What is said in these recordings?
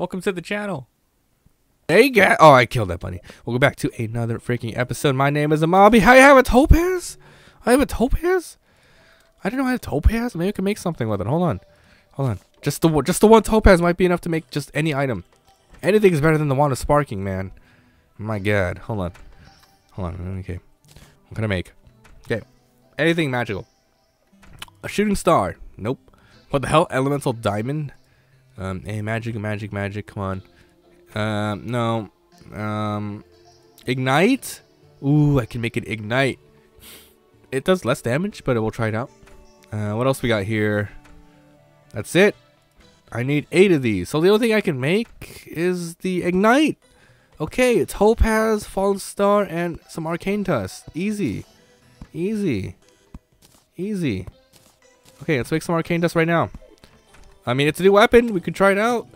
Welcome to the channel. Hey guys. Oh, I killed that bunny. We'll go back to another freaking episode. My name is Amabi. I have a topaz? I have a topaz? I don't know I had a topaz. Maybe I can make something with it. Hold on. Hold on. Just the just the one topaz might be enough to make just any item. Anything is better than the wand of sparking, man. My god. Hold on. Hold on. Okay. What can I make? Okay. Anything magical. A shooting star. Nope. What the hell? Elemental diamond? Um, hey, magic, magic, magic. Come on. Um, no. Um, ignite? Ooh, I can make it ignite. It does less damage, but we'll try it out. Uh, what else we got here? That's it. I need eight of these. So the only thing I can make is the ignite. Okay, it's topaz, fallen star, and some arcane dust. Easy. Easy. Easy. Okay, let's make some arcane dust right now. I mean, it's a new weapon. We could try it out.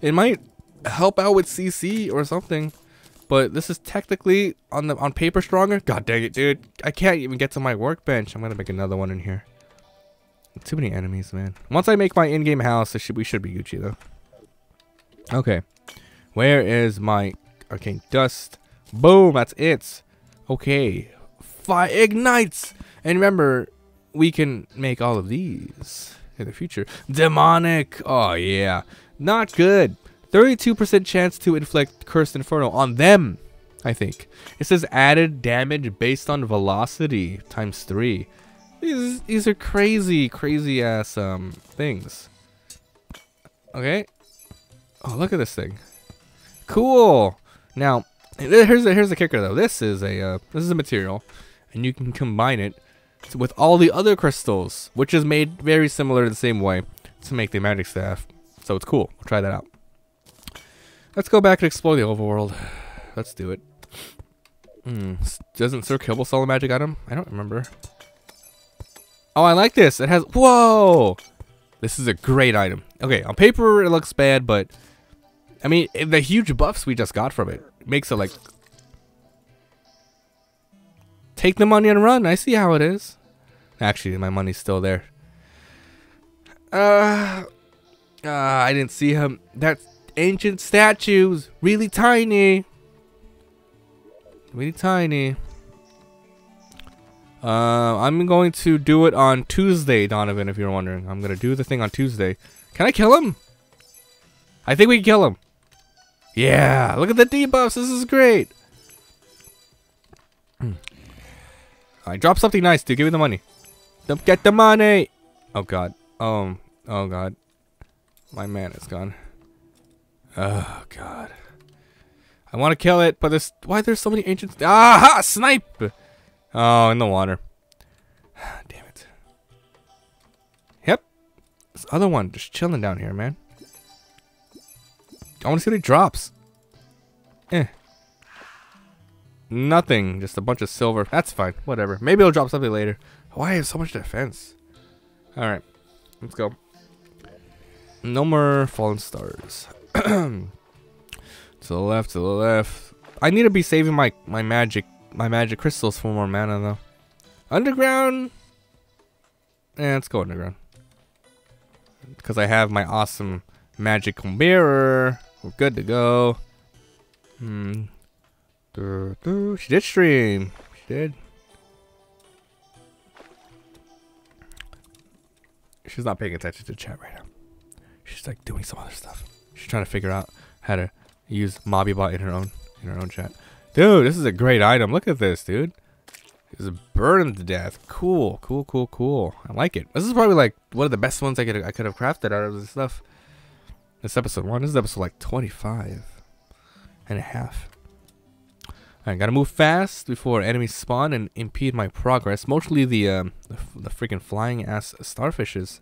It might help out with CC or something. But this is technically on the on paper stronger. God dang it, dude! I can't even get to my workbench. I'm gonna make another one in here. Too many enemies, man. Once I make my in-game house, should, we should be Gucci though. Okay, where is my arcane dust? Boom! That's it. Okay, fire ignites. And remember, we can make all of these in the future. Demonic. Oh yeah, not good. 32% chance to inflict Cursed Inferno on them, I think. It says added damage based on velocity times 3. These, these are crazy, crazy ass um, things. Okay. Oh, look at this thing. Cool. Now, here's the, here's the kicker though. This is a uh, this is a material, and you can combine it with all the other crystals, which is made very similar the same way to make the magic staff. So it's cool. We'll try that out. Let's go back and explore the overworld. Let's do it. Hmm. Doesn't Sir Kibble sell a magic item? I don't remember. Oh, I like this. It has... Whoa! This is a great item. Okay, on paper it looks bad, but... I mean, the huge buffs we just got from it makes it like... Take the money and run. I see how it is. Actually, my money's still there. Uh... Uh, I didn't see him. That ancient statues, really tiny. Really tiny. Uh, I'm going to do it on Tuesday, Donovan, if you're wondering. I'm going to do the thing on Tuesday. Can I kill him? I think we can kill him. Yeah, look at the debuffs. This is great. I drop something nice, dude. Give me the money. Don't get the money. Oh, God. Oh, oh, God. My man is gone. Oh god. I want to kill it, but there's why there's so many ancient Ah snipe! Oh, in the water. Damn it. Yep. This other one just chilling down here, man. I want to see what he drops. Eh. Nothing. Just a bunch of silver. That's fine. Whatever. Maybe he'll drop something later. Why is so much defense? Alright. Let's go. No more fallen stars. to the left, to the left. I need to be saving my my magic my magic crystals for more mana though. Underground. Eh, let's go underground. Because I have my awesome magical mirror. We're good to go. Hmm. She did stream. She did. She's not paying attention to chat right now. She's like doing some other stuff. She's trying to figure out how to use MobbyBot in her own in her own chat. Dude, this is a great item. Look at this, dude. It's burned to death. Cool, cool, cool, cool. I like it. This is probably like one of the best ones I could I could have crafted out of this stuff. This episode one. This is episode like 25 and a half. I gotta move fast before enemies spawn and impede my progress. Mostly the um, the, the freaking flying ass starfishes.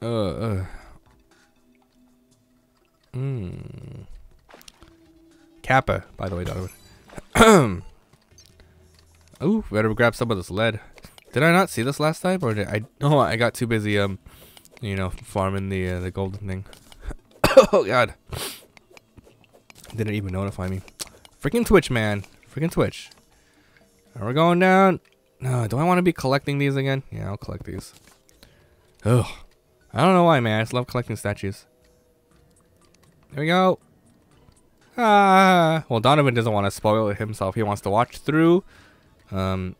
Uh, uh. Mm. Kappa, by the way, Donovan. Ooh, better grab some of this lead. Did I not see this last time, or did I? No, I got too busy, um, you know, farming the uh, the golden thing. oh God! Didn't even notify me. Freaking Twitch, man! Freaking Twitch. Are we going down? No, do I want to be collecting these again? Yeah, I'll collect these. Ugh. I don't know why, man. I just love collecting statues. There we go. Ah. Well, Donovan doesn't want to spoil it himself. He wants to watch through. Um.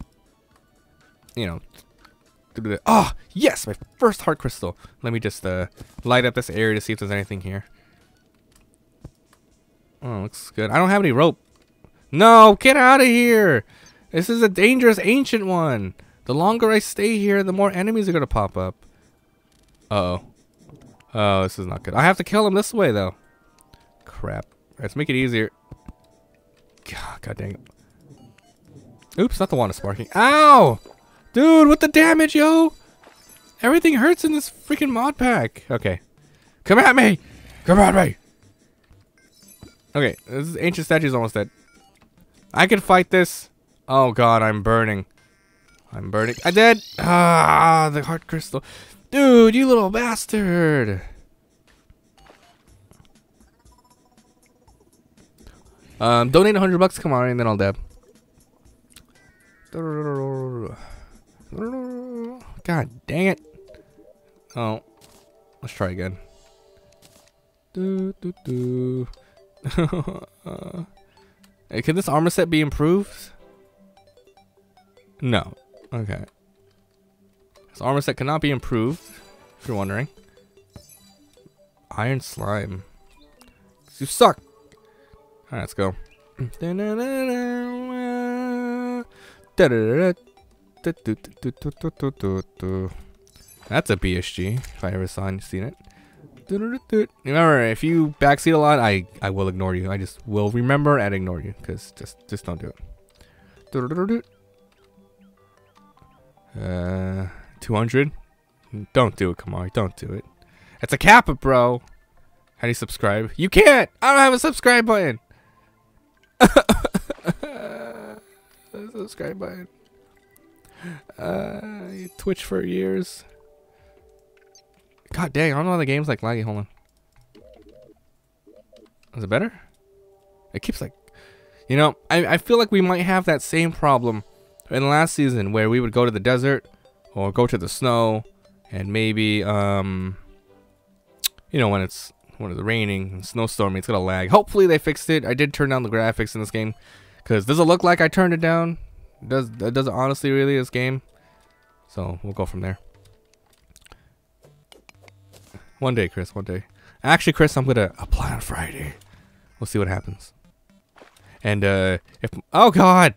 You know. Oh, yes! My first heart crystal. Let me just uh, light up this area to see if there's anything here. Oh, looks good. I don't have any rope. No, get out of here! This is a dangerous ancient one. The longer I stay here, the more enemies are going to pop up. Uh oh Oh, this is not good. I have to kill him this way, though. Crap. Let's make it easier. God, God dang it. Oops, not the one is sparking. Ow! Dude, what the damage, yo? Everything hurts in this freaking mod pack. Okay. Come at me! Come at me! Okay, this ancient statue is almost dead. I can fight this. Oh god, I'm burning. I'm burning. I did. Ah, the heart crystal. Dude, you little bastard. Um, donate 100 bucks, come on, and then I'll dab. God dang it. Oh, let's try again. Do, do, do. uh, can this armor set be improved? No. Okay. This armor set cannot be improved, if you're wondering. Iron slime. You suck. Alright, let's go. That's a BSG, if I ever saw and seen it. Remember, if you backseat a lot, I, I will ignore you. I just will remember and ignore you, because just, just don't do it. Uh, 200? Don't do it, Kamari. Don't do it. It's a kappa, bro. How do you subscribe? You can't! I don't have a subscribe button! subscribe button. Uh, Twitch for years. God dang, I don't know how the game's like laggy. Hold on. Is it better? It keeps like... You know, I, I feel like we might have that same problem in the last season where we would go to the desert or go to the snow and maybe, um... You know, when it's when it's raining and snowstorming, it's gonna lag. Hopefully they fixed it. I did turn down the graphics in this game. Because does it look like I turned it down? Does, does it honestly really this game? So, we'll go from there. One day, Chris. One day. Actually, Chris, I'm gonna apply on Friday. We'll see what happens. And uh, if oh god,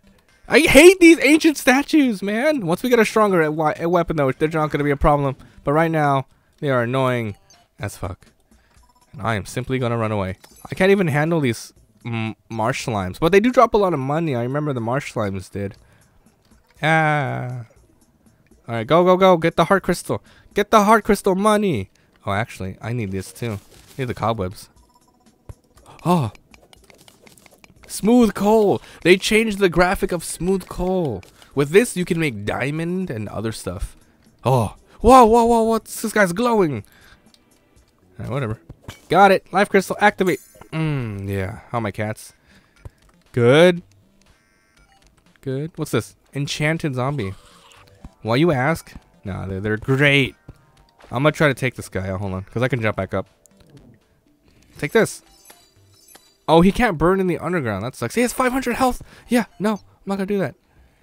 I hate these ancient statues, man. Once we get a stronger weapon, though, they're not gonna be a problem. But right now, they are annoying as fuck. And I am simply gonna run away. I can't even handle these marsh slimes, but they do drop a lot of money. I remember the marsh slimes did. Ah. All right, go, go, go. Get the heart crystal. Get the heart crystal money. Oh, actually, I need this too. I need the cobwebs. Oh. Smooth coal. They changed the graphic of smooth coal. With this, you can make diamond and other stuff. Oh. Whoa, whoa, whoa, what's this guy's glowing? Right, whatever. Got it. Life crystal, activate. Mmm, yeah. How my cats? Good. Good. What's this? Enchanted zombie. Why you ask? Nah, they're, they're great. I'm gonna try to take this guy. hold on, because I can jump back up. Take this. Oh, he can't burn in the underground. That sucks. He has 500 health. Yeah, no, I'm not gonna do that.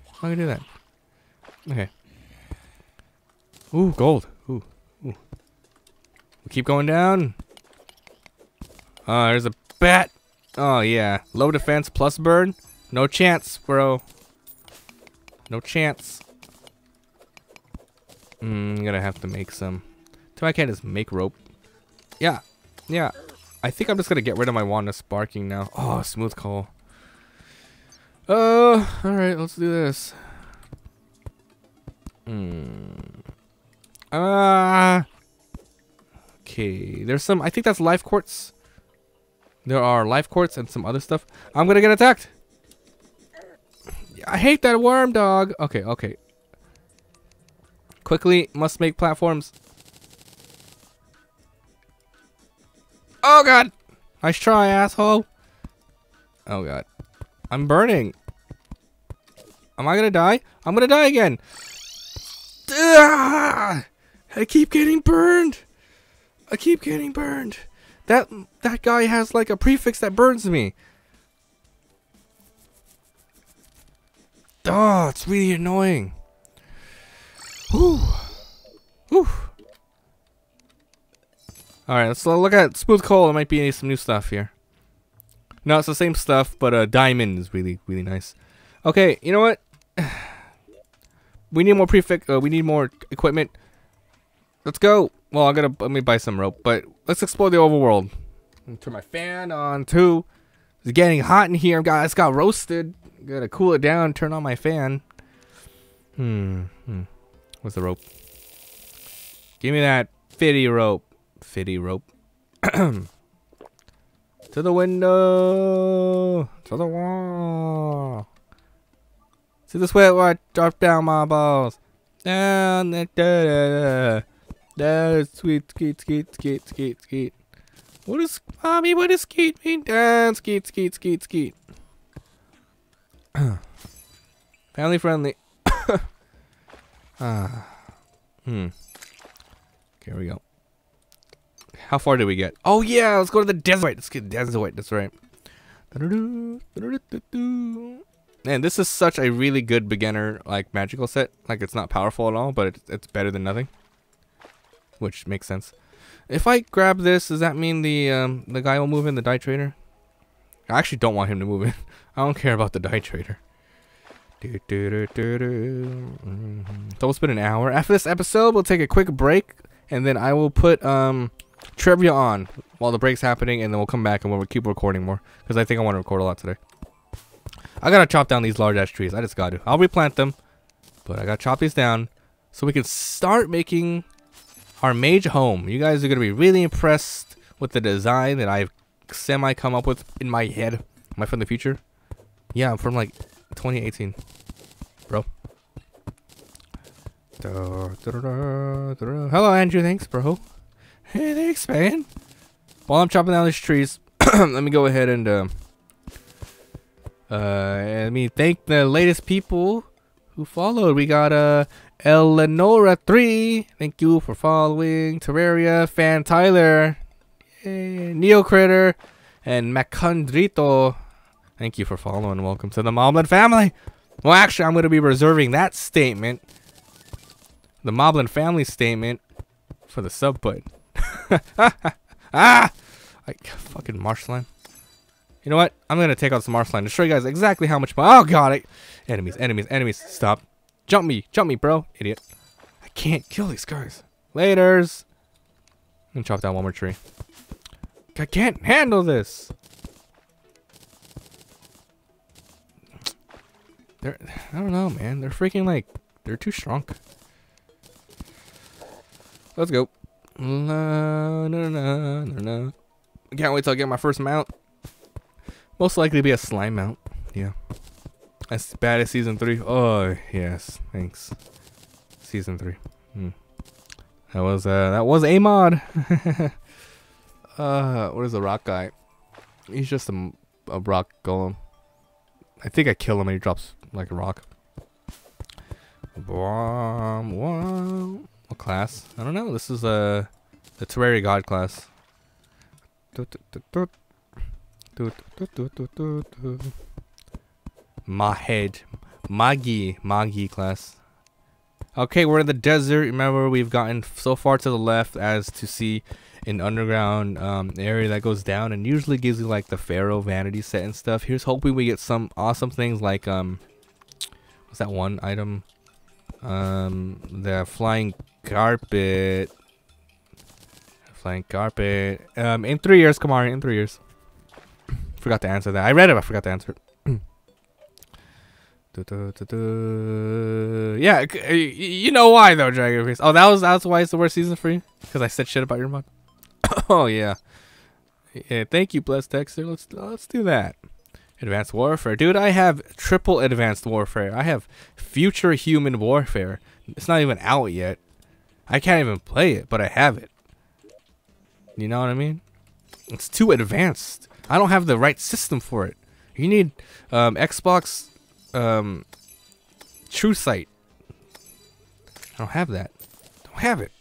I'm not gonna do that. Okay. Ooh, gold. Ooh, ooh. We keep going down. Oh, there's a bat. Oh, yeah. Low defense plus burn. No chance, bro. No chance. Mm, I'm gonna have to make some. So I can't just make rope. Yeah. Yeah. I think I'm just gonna get rid of my wand of sparking now. Oh, smooth coal. Uh, alright, let's do this. Hmm. Ah. Uh, okay, there's some, I think that's life quartz. There are life quartz and some other stuff. I'm gonna get attacked. I hate that worm dog. Okay, okay. Quickly, must make platforms. Oh god! Nice try, asshole. Oh god. I'm burning. Am I gonna die? I'm gonna die again. Ah! I keep getting burned. I keep getting burned. That that guy has like a prefix that burns me. Oh, it's really annoying. Whew. Whew. Alright, let's look at Smooth Coal. There might be some new stuff here. No, it's the same stuff, but uh, Diamond is really, really nice. Okay, you know what? we need more prefix. Uh, we need more equipment. Let's go. Well, I'm gonna let me buy some rope, but let's explore the overworld. Turn my fan on too. It's getting hot in here, guys. It's got roasted. Gotta cool it down. Turn on my fan. Hmm. hmm. What's the rope? Give me that fitty rope. Fitty rope. to the window. To the wall. See the sweat where I drop down my balls. Down the da da da. Da sweet skeet skeet skeet skeet skeet. What is mommy? What does skeet mean? Down skeet skeet skeet skeet. Family friendly. ah. Hmm. Here we go. How far did we get? Oh yeah, let's go to the desert. Let's get desert. That's right. Man, this is such a really good beginner like magical set. Like it's not powerful at all, but it's, it's better than nothing. Which makes sense. If I grab this, does that mean the um, the guy will move in the dye trader? I actually don't want him to move in. I don't care about the dye trader. Do, do, do, it's been an hour. After this episode, we'll take a quick break, and then I will put um trivia on while the break's happening, and then we'll come back and we'll keep recording more because I think I want to record a lot today. I gotta chop down these large ass trees. I just gotta. I'll replant them, but I gotta chop these down so we can start making our mage home. You guys are gonna be really impressed with the design that I've semi come up with in my head. Am I from the future? Yeah, I'm from like 2018, bro. Hello, Andrew. Thanks, bro. Hey, thanks, man. While I'm chopping down these trees, let me go ahead and uh, uh, let me thank the latest people who followed. We got uh Eleonora three. Thank you for following. Terraria, Fan Tyler, Yay. Neo Critter, and Macundrito. Thank you for following. Welcome to the Moblin family. Well, actually, I'm going to be reserving that statement, the Moblin family statement, for the sub button. ah! I, fucking marshland. You know what? I'm to take out some marshland to show you guys exactly how much... Oh, God. I, enemies, enemies, enemies. Stop. Jump me. Jump me, bro. Idiot. I can't kill these guys. Laters. I'm to chop down one more tree. I can't handle this. They're, I don't know, man. They're freaking like, they're too strong. Let's go. No, no, no, no. I can't wait till I get my first mount. Most likely to be a slime mount. Yeah. As bad as season three. Oh yes, thanks. Season three. Hmm. That was uh that was a mod. uh, what is the rock guy? He's just a, a rock golem. I think I kill him and he drops like a rock. What class? I don't know. This is a the Terraria God class. Mahed. Magi. Magi class. Okay, we're in the desert. Remember, we've gotten so far to the left as to see an underground um, area that goes down and usually gives you like the Pharaoh vanity set and stuff. Here's hoping we get some awesome things like, um, what's that one item? Um, the flying carpet. Flying carpet. Um, in three years, Kamari, in three years. forgot to answer that. I read it, I forgot to answer it. yeah, you know why though, Dragon Face. Oh, that was that's why it's the worst season for you. Because I said shit about your mod. oh yeah, yeah. Thank you, Blessed Dexter. Let's let's do that. Advanced Warfare, dude. I have triple Advanced Warfare. I have Future Human Warfare. It's not even out yet. I can't even play it, but I have it. You know what I mean? It's too advanced. I don't have the right system for it. You need um, Xbox um, TrueSight. I don't have that. Don't have it.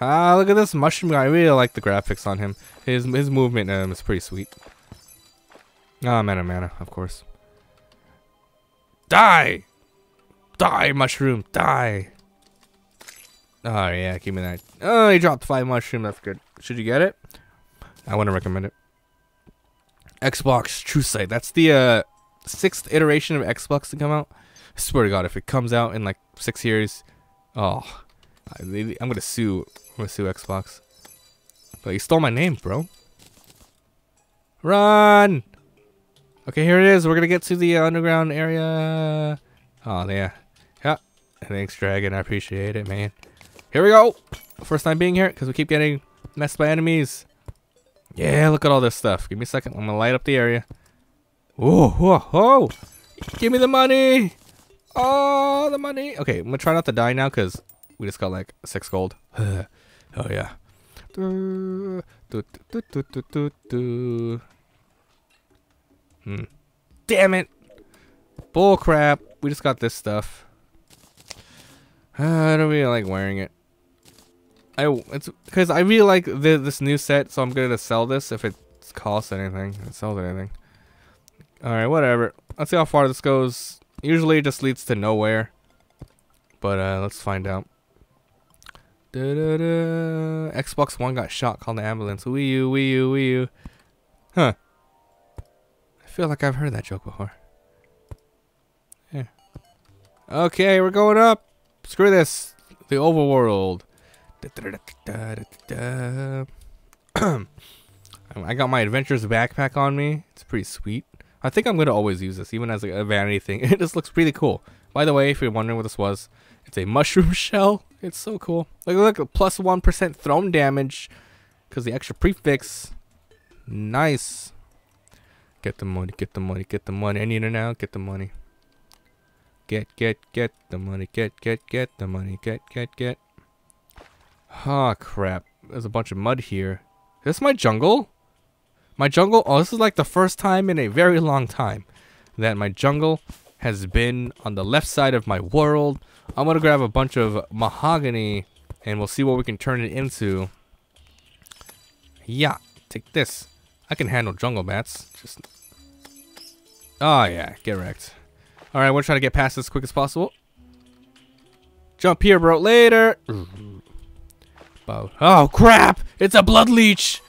Ah, look at this mushroom guy. I really like the graphics on him. His his movement um, is pretty sweet. Ah, oh, mana mana, of course. Die! Die, mushroom, die! Oh, yeah, give me that. Oh, he dropped five mushroom, that's good. Should you get it? I want to recommend it. Xbox True Sight. That's the uh, sixth iteration of Xbox to come out. I swear to God, if it comes out in like six years, oh, I, am gonna sue. I'm gonna sue Xbox. But you stole my name, bro. Run! Okay, here it is. We're gonna get to the uh, underground area. Oh, yeah. Yeah. Thanks, Dragon. I appreciate it, man. Here we go. First time being here because we keep getting messed by enemies. Yeah, look at all this stuff. Give me a second. I'm gonna light up the area. Whoa, whoa, whoa! Give me the money! Oh, the money! Okay, I'm gonna try not to die now because we just got like six gold. oh yeah. Hmm. Damn it! Bull crap. We just got this stuff. I don't really like wearing it. I it's because I really like the, this new set, so I'm gonna sell this if it costs anything. If it sells anything. All right, whatever. Let's see how far this goes. Usually, it just leads to nowhere. But uh, let's find out. Da -da -da. Xbox One got shot. Call the ambulance. Wii U, Wii U, Wii U. Huh. I feel like I've heard that joke before. Yeah. Okay, we're going up. Screw this. The overworld. I got my adventures backpack on me. It's pretty sweet. I think I'm going to always use this, even as a vanity thing. it just looks pretty cool. By the way, if you're wondering what this was, it's a mushroom shell. It's so cool. Look, look, plus 1% thrown damage because the extra prefix. Nice. Get the money, get the money, get the money. I need it now. Get the money. Get, get, get the money. Get, get, get the money. Get, get, get. Oh, crap. There's a bunch of mud here. Is this my jungle? My jungle? Oh, this is like the first time in a very long time that my jungle has been on the left side of my world. I'm going to grab a bunch of mahogany and we'll see what we can turn it into. Yeah, take this. I can handle jungle bats. Just. Oh, yeah, get wrecked. Alright, we'll try to get past this as quick as possible. Jump here, bro. Later. Oh, crap! It's a blood leech!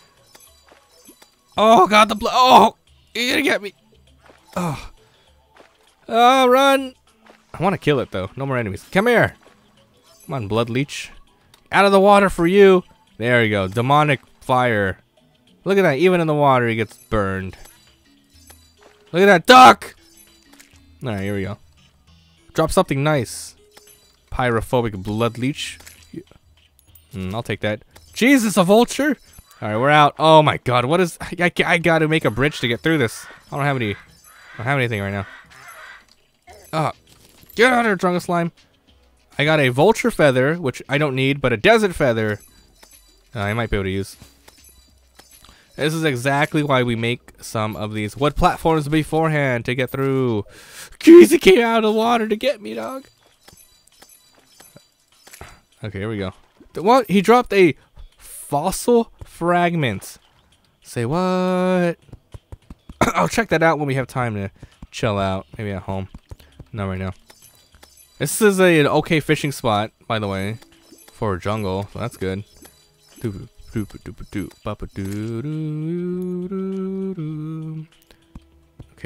Oh, God, the blood. Oh! You're gonna get me. Oh. Oh, run! I want to kill it, though. No more enemies. Come here! Come on, blood leech. Out of the water for you! There you go. Demonic fire. Look at that. Even in the water, he gets burned. Look at that duck! Alright, here we go. Drop something nice. Pyrophobic blood leech. Mm, I'll take that. Jesus, a vulture? Alright, we're out. Oh my god, what is... I, I, I gotta make a bridge to get through this. I don't have any... I don't have anything right now. Ah, get out of here, Jungle Slime. I got a vulture feather, which I don't need, but a desert feather uh, I might be able to use. This is exactly why we make some of these wood platforms beforehand to get through. It came out of the water to get me, dog. Okay, here we go. What? He dropped a fossil fragments. Say what? I'll check that out when we have time to chill out. Maybe at home. Not right now. This is a, an okay fishing spot, by the way, for a jungle. So that's good. Okay,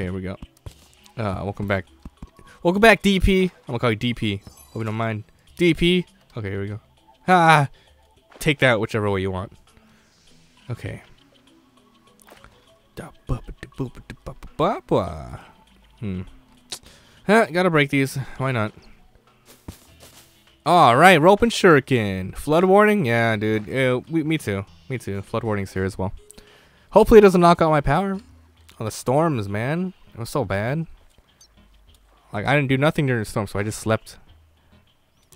here we go. Uh, welcome back. Welcome back, DP. I'm gonna call you DP. Hope you don't mind. DP. Okay, here we go. Ah, take that whichever way you want. Okay. Hmm. Ah, gotta break these. Why not? Alright, rope and shuriken. Flood warning? Yeah, dude. Yeah, we, me too. Me too. Flood warning's here as well. Hopefully it doesn't knock out my power. Oh, the storms, man. It was so bad. Like, I didn't do nothing during the storm, so I just slept.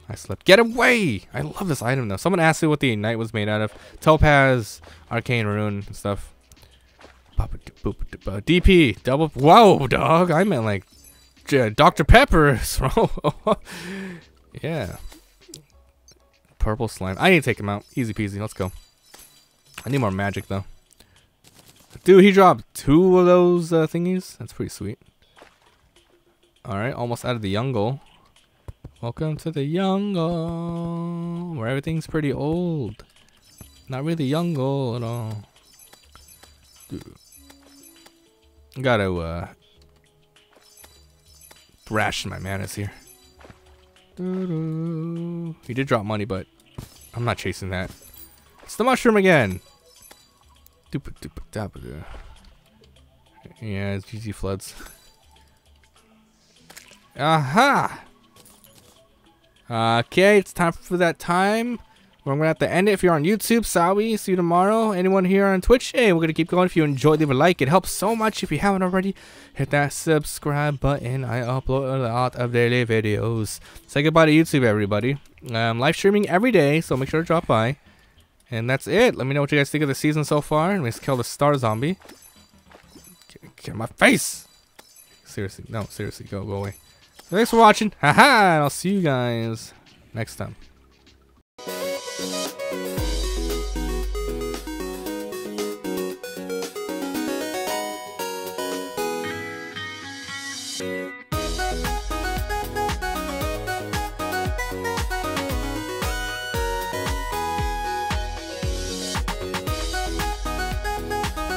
I slept. Get away! I love this item though. Someone asked me what the ignite was made out of. Topaz, arcane rune, and stuff. DP, double. Whoa, dog! I meant like Dr. Pepper. yeah. purple slime. I need to take him out. Easy peasy. Let's go. I need more magic, though. Dude, he dropped two of those uh, thingies. That's pretty sweet. Alright, almost out of the jungle. Welcome to the jungle, where everything's pretty old. Not really jungle at all. Dude. Gotta, uh, ration my manas here. He did drop money, but I'm not chasing that. It's the mushroom again. Yeah, it's GG floods. Aha! Okay, it's time for that time. Where I'm gonna have to end it. If you're on YouTube, Sawi, see you tomorrow. Anyone here on Twitch, hey, we're gonna keep going. If you enjoyed, leave a like. It helps so much. If you haven't already, hit that subscribe button. I upload a lot of daily videos. Say goodbye to YouTube, everybody. Um, live streaming every day, so make sure to drop by. And that's it. Let me know what you guys think of the season so far. And let's kill the star zombie. Get, get my face. Seriously, no, seriously, go, go away. Thanks for watching. Haha, and I'll see you guys next time.